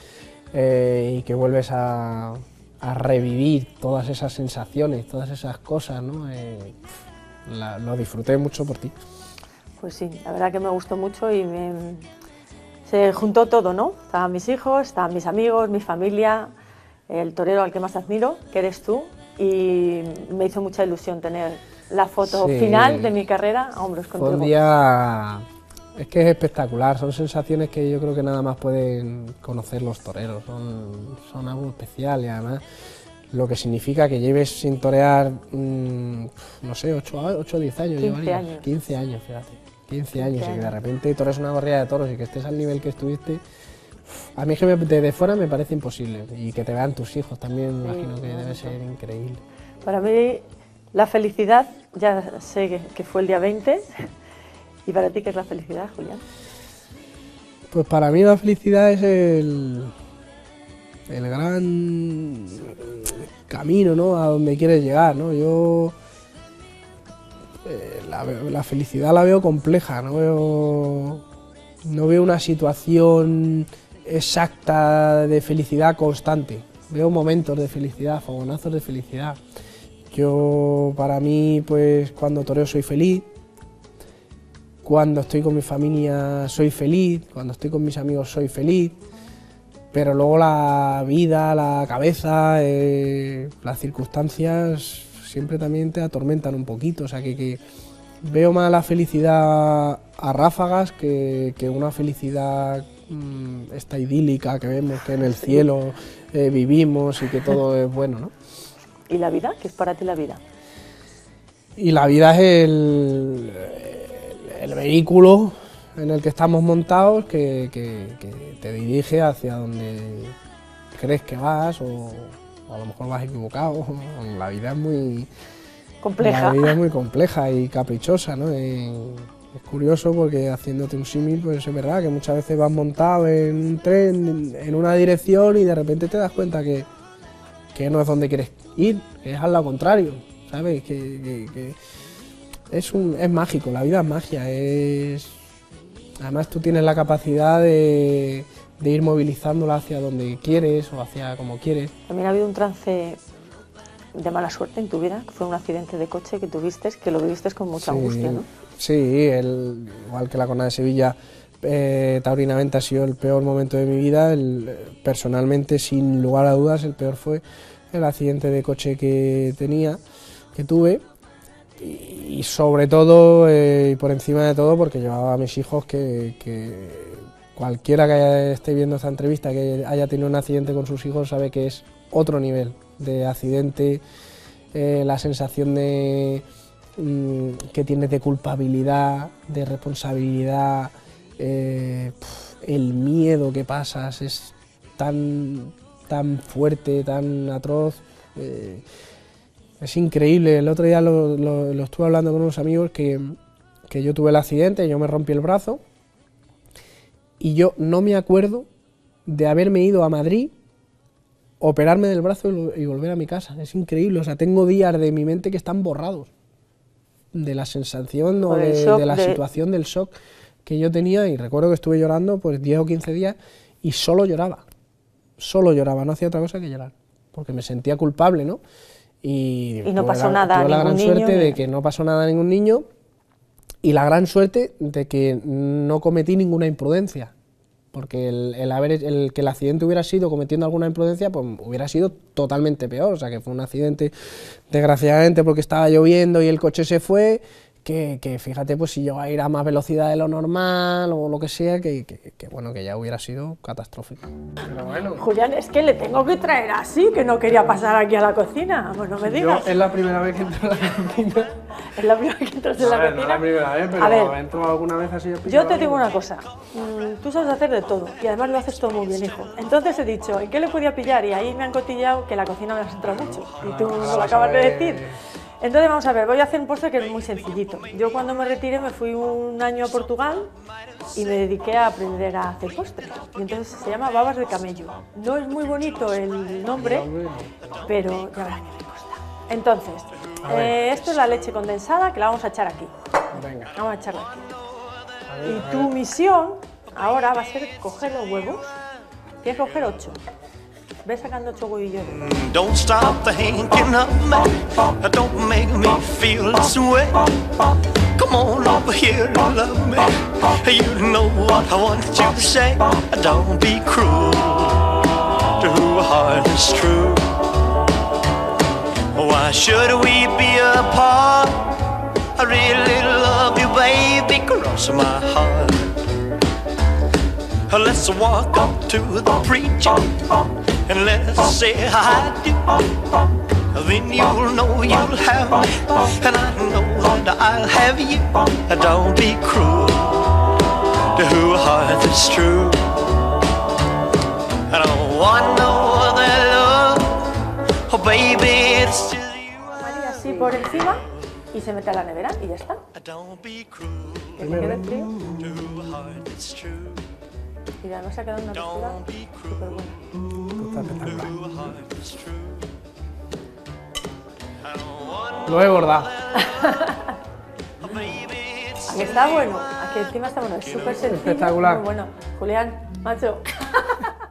eh, y que vuelves a, revivir todas esas sensaciones, todas esas cosas, ¿no? Eh, lo disfruté mucho por ti. Pues sí, la verdad que me gustó mucho y me- se juntó todo, ¿no? Estaban mis hijos, estaban mis amigos, mi familia, el torero al que más admiro, que eres tú, y me hizo mucha ilusión tener la foto Sí. final de mi carrera a hombros contigo. un día... Es que es espectacular, son sensaciones que yo creo que nada más pueden conocer los toreros, son, son algo especial y además lo que significa que lleves sin torear, mm, no sé, 8 o 10 años 15 llevarías. años. 15 años, fíjate. 15 años y que de años. repente toreas una corrida de toros y que estés al nivel que estuviste, a mí es que desde fuera me parece imposible y que te vean tus hijos también, me imagino que debe ser increíble. Para mí, la felicidad, ya sé que, fue el día 20, y para ti, ¿qué es la felicidad, Julián? Pues para mí la felicidad es el, el gran camino, ¿no? A donde quieres llegar, ¿no? Yo eh, la, la felicidad la veo compleja, no veo, no veo una situación exacta de felicidad constante. Veo momentos de felicidad, fogonazos de felicidad. Yo, para mí, pues cuando toreo soy feliz, cuando estoy con mi familia soy feliz, cuando estoy con mis amigos soy feliz, pero luego la vida, la cabeza, eh, las circunstancias siempre también te atormentan un poquito, o sea que, que veo más la felicidad a ráfagas que, que una felicidad mm, esta idílica que vemos que en el cielo eh, vivimos y que todo es bueno, ¿no? ¿Y la vida? ¿Qué es para ti la vida? Y la vida es el, el vehículo en el que estamos montados que, que- que te dirige hacia donde crees que vas o, o a lo mejor vas equivocado. La vida es muy Compleja. La vida es muy compleja y caprichosa, ¿no? Y es curioso porque haciéndote un símil, pues es verdad que muchas veces vas montado en un tren en una dirección y de repente te das cuenta que, que no es donde quieres ir, que es al lado contrario, ¿sabes? Que, que- que es, un, es mágico, la vida es magia, es... Además tú tienes la capacidad de, de ir movilizándola hacia donde quieres o hacia como quieres. También ha habido un trance de mala suerte en tu vida, que fue un accidente de coche que tuviste, que lo viviste con mucha Sí, angustia, ¿no? Sí, el- igual que la Cona de Sevilla, eh, taurinamente ha sido el peor momento de mi vida. el- personalmente, sin lugar a dudas, el peor fue el accidente de coche que tenía, que tuve. Y, sobre todo, eh, y por encima de todo, porque llevaba a mis hijos que, cualquiera que esté viendo esta entrevista, que haya tenido un accidente con sus hijos, sabe que es otro nivel de accidente, eh, la sensación de mm, que tienes de culpabilidad, de responsabilidad, eh, el miedo que pasas es tan, tan fuerte, tan atroz. eh, es increíble. El otro día lo, lo- lo estuve hablando con unos amigos que, que yo tuve el accidente, yo me rompí el brazo y yo no me acuerdo de haberme ido a Madrid, operarme del brazo y, volver a mi casa. Es increíble. O sea, tengo días de mi mente que están borrados de la sensación o el de, la de- situación del shock que yo tenía y recuerdo que estuve llorando pues 10 o 15 días y solo lloraba, solo lloraba, no hacía otra cosa que llorar, porque me sentía culpable, ¿no? Y, Y no pasó la- nada a tuve la gran niño suerte de que no pasó nada a ningún niño y la gran suerte de que no cometí ninguna imprudencia. Porque el, el haber, el que el accidente hubiera sido cometiendo alguna imprudencia, pues hubiera sido totalmente peor. O sea, que fue un accidente, desgraciadamente, porque estaba lloviendo y el coche se fue, que, que fíjate, pues si yo a ir a más velocidad de lo normal o lo que sea, que, que- que, bueno, que ya hubiera sido catastrófico. Pero bueno, Julián, es que le tengo que traer así, que no quería pasar aquí a la cocina. Pues no me digas. es la primera vez que entro a la cocina. Es la primera que entras en la No es cocina. la primera vez, pero a ver, entro alguna vez así. yo te digo una cosa. Mm, tú sabes hacer de todo y además lo haces todo muy bien, hijo. Entonces he dicho, ¿en qué le podía pillar? Y ahí me han cotillado que la cocina me has entrado mucho. Y tú me lo acabas de decir. Entonces vamos a ver, voy a hacer un postre que es muy sencillito. Yo cuando me retiré me fui un año a Portugal y me dediqué a aprender a hacer postres. Y entonces se llama babas de camello. No es muy bonito el nombre, pero ya verás que te gusta. Entonces, eh, esto es la leche condensada que la vamos a echar aquí. Venga. Vamos a echarla aquí. Y tu misión ahora va a ser coger los huevos. Tienes que coger ocho. Ve sacando huevillos. Mm, don't stop thinking of me. Don't make me feel this way. Come on over here and love me. You know what I want you to say. Don't be cruel to a heart that's true. Why should we be apart? I really love you, baby. Cross my heart. Let's walk up to the preacher and let's say I do. Then you'll know you'll have me, and I know that I'll have you. Don't be cruel to a heart that's true. I don't want no other love, oh baby, it's just you. María así por encima y se mete a la nevera y ya está. Don't be cruel Que se quede frío. Y además ha quedado una textura súper buena. Lo he bordado. Aquí está bueno, aquí encima está bueno, es súper sencillo. Espectacular. Muy bueno. Julián, macho.